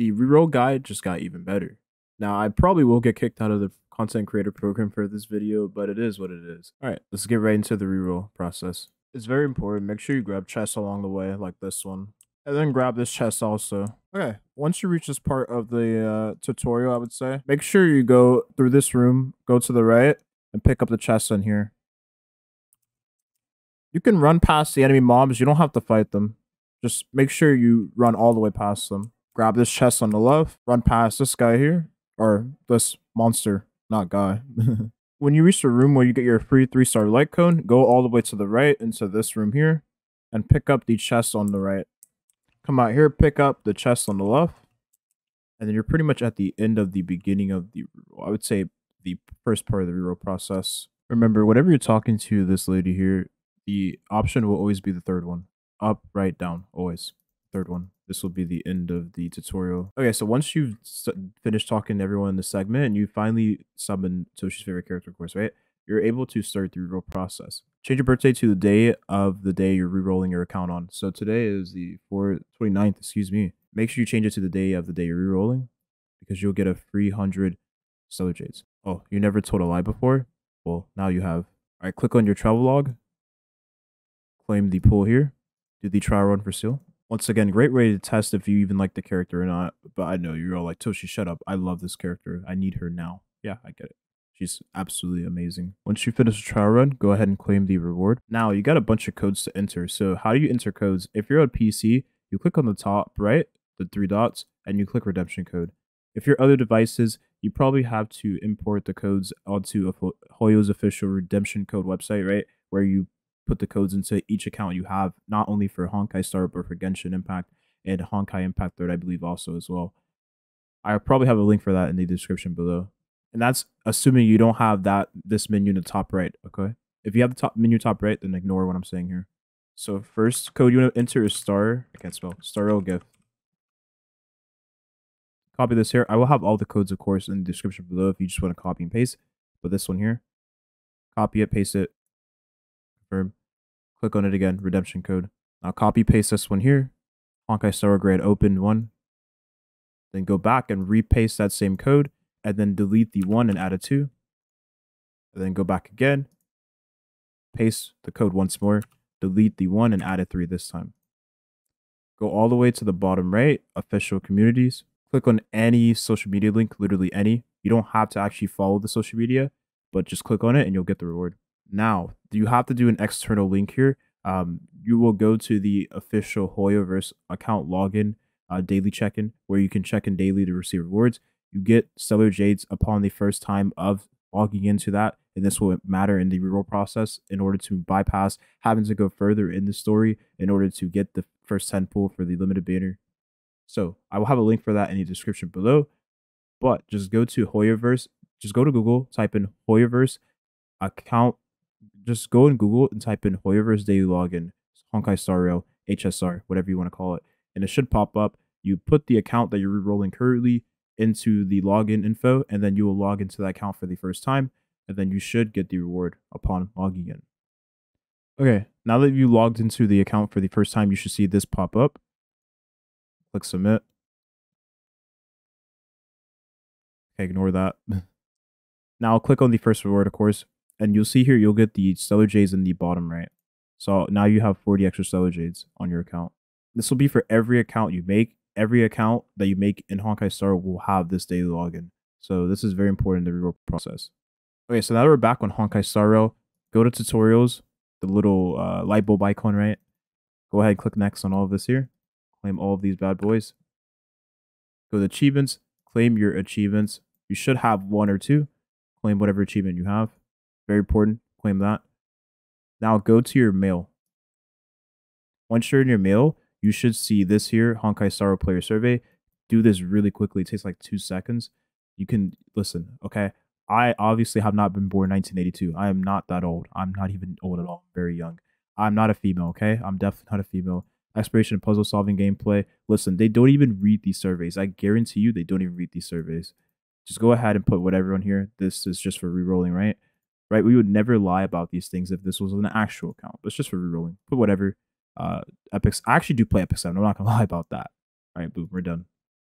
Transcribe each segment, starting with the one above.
the reroll guide just got even better. Now, I probably will get kicked out of the content creator program for this video, but it is what it is. All right, let's get right into the reroll process. It's very important. Make sure you grab chests along the way, like this one. And then grab this chest also. Okay, once you reach this part of the uh, tutorial, I would say, make sure you go through this room, go to the right, and pick up the chest in here. You can run past the enemy mobs. You don't have to fight them. Just make sure you run all the way past them. Grab this chest on the left, run past this guy here, or this monster, not guy. when you reach the room where you get your free three-star light cone, go all the way to the right into this room here, and pick up the chest on the right. Come out here, pick up the chest on the left, and then you're pretty much at the end of the beginning of the, I would say, the first part of the reroll process. Remember, whenever you're talking to this lady here, the option will always be the third one. Up, right, down, always. Third one. This will be the end of the tutorial. Okay, so once you've finished talking to everyone in the segment and you finally summon Toshi's favorite character, of course, right? You're able to start the reroll process. Change your birthday to the day of the day you're rerolling your account on. So today is the 4th, 29th, excuse me. Make sure you change it to the day of the day you're rerolling because you'll get a free 100 Stellar Jades. Oh, you never told a lie before? Well, now you have. All right, click on your travel log claim the pool here. Do the trial run for Seele. Once again, great way to test if you even like the character or not. But I know you're all like, Toshi, shut up. I love this character. I need her now. Yeah, I get it. She's absolutely amazing. Once you finish the trial run, go ahead and claim the reward. Now, you got a bunch of codes to enter. So how do you enter codes? If you're on PC, you click on the top right, the three dots, and you click redemption code. If you're other devices, you probably have to import the codes onto Hoyo's official redemption code website, right? Where you put the codes into each account you have, not only for Honkai Star, but for Genshin Impact and Honkai Impact Third, I believe, also as well. I probably have a link for that in the description below. And that's assuming you don't have that this menu in the top right, okay? If you have the top menu top right, then ignore what I'm saying here. So first code you want to enter is star, I can't spell, star gift. Copy this here. I will have all the codes, of course, in the description below if you just want to copy and paste. But this one here, copy it, paste it, confirm. Click on it again, redemption code. Now copy paste this one here. Honkai Star Grade open one. Then go back and repaste that same code and then delete the one and add a two. And then go back again. Paste the code once more. Delete the one and add a three this time. Go all the way to the bottom right, official communities. Click on any social media link, literally any. You don't have to actually follow the social media, but just click on it and you'll get the reward. Now, you have to do an external link here. Um, you will go to the official Hoyoverse account login uh, daily check-in where you can check in daily to receive rewards. You get Stellar Jades upon the first time of logging into that, and this will matter in the reroll process in order to bypass having to go further in the story in order to get the first 10 pull for the limited banner. So I will have a link for that in the description below. But just go to Hoyoverse, just go to Google, type in Hoyoverse account just go in Google and type in Hoyoverse Daily Login, Honkai Star Rail, HSR, whatever you want to call it, and it should pop up. You put the account that you're rolling currently into the login info, and then you will log into that account for the first time, and then you should get the reward upon logging in. Okay, now that you logged into the account for the first time, you should see this pop up. Click submit. Ignore that. now I'll click on the first reward, of course, and you'll see here you'll get the stellar jades in the bottom right. So now you have 40 extra stellar jades on your account. This will be for every account you make. Every account that you make in Honkai Star will have this daily login. So this is very important in the reroll process. Okay, so now we're back on Honkai Star Rail. Go to tutorials, the little uh, light bulb icon, right? Go ahead, click next on all of this here. Claim all of these bad boys. Go to achievements, claim your achievements. You should have one or two. Claim whatever achievement you have. Very important. Claim that. Now go to your mail. Once you're in your mail, you should see this here, Honkai Star Player Survey. Do this really quickly. It takes like two seconds. You can listen, okay? I obviously have not been born 1982. I am not that old. I'm not even old at all. I'm very young. I'm not a female, okay? I'm definitely not a female. Exploration and puzzle solving gameplay. Listen, they don't even read these surveys. I guarantee you they don't even read these surveys. Just go ahead and put whatever on here. This is just for re-rolling, right? Right? We would never lie about these things if this was an actual account. It's just for rerolling. but whatever. Uh, Epics. I actually do play Epic 7. I'm not gonna lie about that. All right, boom, we're done.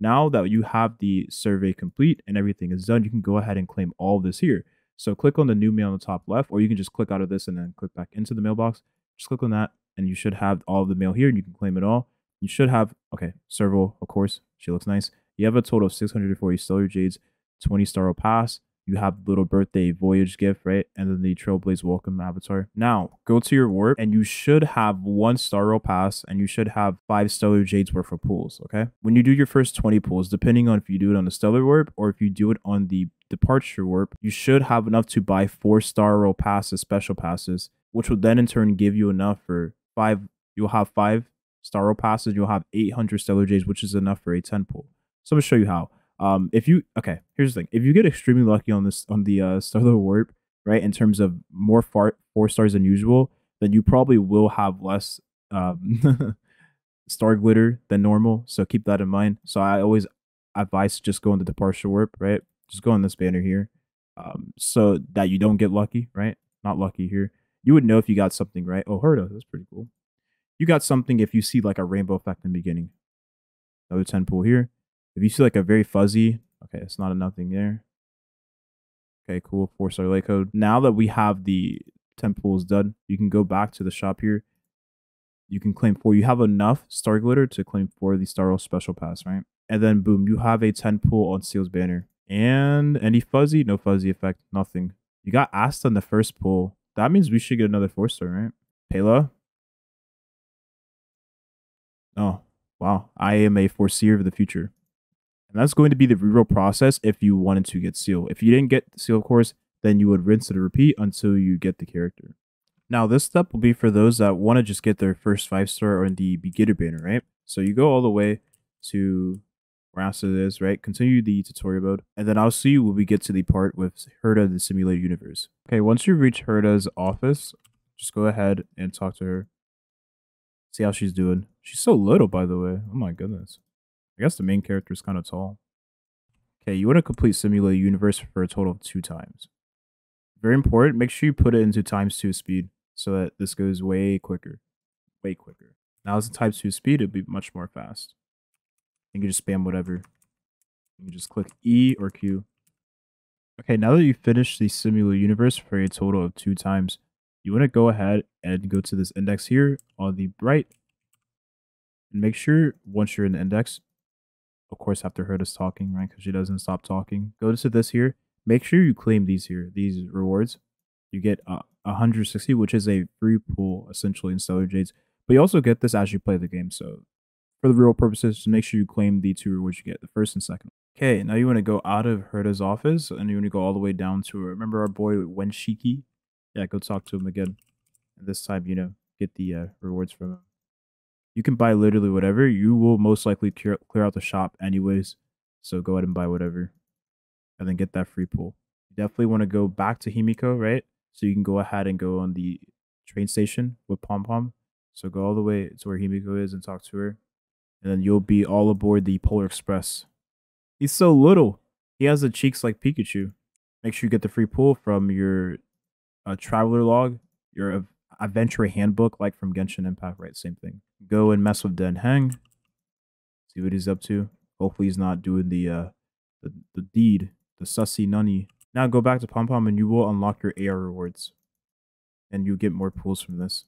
Now that you have the survey complete and everything is done, you can go ahead and claim all this here. So click on the new mail on the top left, or you can just click out of this and then click back into the mailbox. Just click on that, and you should have all of the mail here, and you can claim it all. You should have, okay, Serval, of course, she looks nice. You have a total of 640 Stellar Jades, 20 Star Rail Pass, you have the little birthday voyage gift, right? And then the Trailblaze welcome avatar. Now, go to your warp and you should have one Star Rail pass and you should have five Stellar Jades worth of pools, okay? When you do your first 20 pools, depending on if you do it on the Stellar warp or if you do it on the departure warp, you should have enough to buy four Star Rail passes, special passes, which will then in turn give you enough for five. You'll have five Star Rail passes. You'll have 800 Stellar Jades, which is enough for a 10 pool. So I'm gonna show you how. Um, if you okay, here's the thing: if you get extremely lucky on this on the uh, Stellar Warp, right, in terms of more far, four stars than usual, then you probably will have less um, star glitter than normal. So keep that in mind. So I always advise just go into the partial warp, right? Just go on this banner here, um, so that you don't get lucky, right? Not lucky here. You would know if you got something right. Oh, Herta, that's pretty cool. You got something if you see like a rainbow effect in the beginning. Another 10 pool here. If you see like a very fuzzy, okay, it's not a nothing there. Okay, cool. Four star light cone. Now that we have the temples done, you can go back to the shop here. You can claim four. You have enough star glitter to claim four of the Star Rail special pass, right? And then boom, you have a 10 pool on Seele's banner. And any fuzzy? No fuzzy effect. Nothing. You got asked on the first pull. That means we should get another four star, right? Pela. Oh, wow. I am a foreseer of the future. And that's going to be the reroll process if you wanted to get Seele. If you didn't get Seele, of course, then you would rinse and repeat until you get the character. Now, this step will be for those that want to just get their first five star on the beginner banner, right? So you go all the way to where it is, right? Continue the tutorial mode, and then I'll see you when we get to the part with Herta, the simulated universe. Okay, once you reach Herta's office, just go ahead and talk to her. See how she's doing. She's so little, by the way. Oh my goodness. I guess the main character is kind of tall. Okay, you want to complete Simulated Universe for a total of two times. Very important, make sure you put it into times two speed so that this goes way quicker. Way quicker. Now a times two speed, it'd be much more fast. You can just spam whatever. You can just click E or Q. Okay, now that you finished the Simulated Universe for a total of two times, you want to go ahead and go to this index here on the right. And make sure once you're in the index, of course, after Herta's talking, right? Because she doesn't stop talking. Go to this here. Make sure you claim these here, these rewards. You get uh, 160, which is a free pool essentially in Stellar Jades. But you also get this as you play the game. So for the real purposes, just make sure you claim the two rewards you get, the first and second. Okay, now you want to go out of Herta's office and you want to go all the way down to remember our boy Wenshiki? Yeah, go talk to him again. And this time, you know, get the uh, rewards from him you can buy literally whatever. You will most likely clear, clear out the shop anyways. So go ahead and buy whatever and then get that free pool. You definitely want to go back to Himeko, right? So you can go ahead and go on the train station with Pom Pom. So go all the way to where Himeko is and talk to her. And then you'll be all aboard the Polar Express. He's so little. He has the cheeks like Pikachu. Make sure you get the free pool from your uh, traveler log, your adventure handbook, like from Genshin Impact, right? Same thing go and mess with Dan Heng. See what he's up to. Hopefully he's not doing the uh the, the deed, the sussy nunny. Now go back to Pom Pom and you will unlock your AR rewards. And you get more pools from this.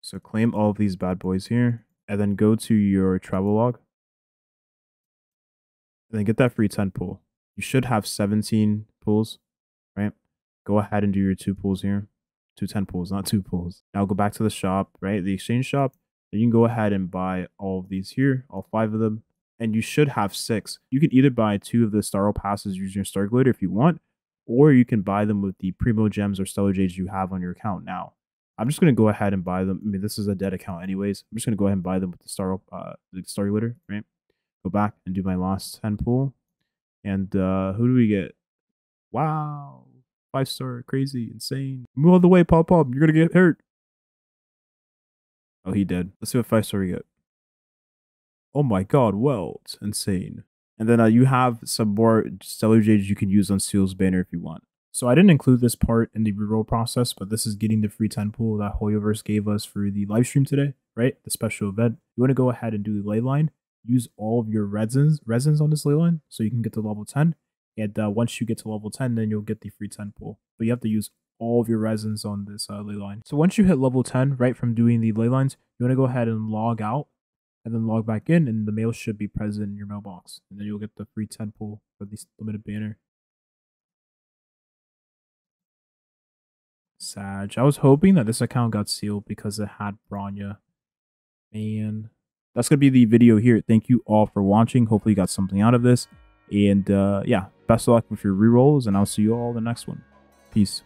So claim all of these bad boys here. And then go to your travel log. And then get that free 10 pool. You should have 17 pools, right? Go ahead and do your two pools here. Two 10 pools, not two pools. Now go back to the shop, right? The exchange shop you can go ahead and buy all of these here, all five of them, and you should have six. You can either buy two of the Star Rail passes using your Star Glitter if you want, or you can buy them with the Primo Gems or Stellar Jades you have on your account now. I'm just going to go ahead and buy them. I mean, this is a dead account anyways. I'm just going to go ahead and buy them with the Star, uh, the Star Glitter, right? Go back and do my last 10 pool. And uh, who do we get? Wow. Five star, crazy, insane. Move all the way, Pop Pop. You're going to get hurt. Oh, he did. Let's see what five star we get. Oh my god, well, it's insane. And then uh, you have some more Stellar Jades you can use on Seele's banner if you want. So I didn't include this part in the reroll process, but this is getting the free 10 pool that Hoyoverse gave us for the live stream today, right? The special event. You want to go ahead and do the ley line. use all of your resins resins on this ley line so you can get to level 10. And uh, once you get to level 10, then you'll get the free 10 pool. But you have to use all of your resins on this uh, ley line. So once you hit level 10, right from doing the ley lines, you want to go ahead and log out and then log back in and the mail should be present in your mailbox. And then you'll get the free 10 pull for the limited banner. Sag. I was hoping that this account got sealed because it had Bronya. And That's going to be the video here. Thank you all for watching. Hopefully you got something out of this. And uh, yeah, best of luck with your rerolls, and I'll see you all in the next one. Peace.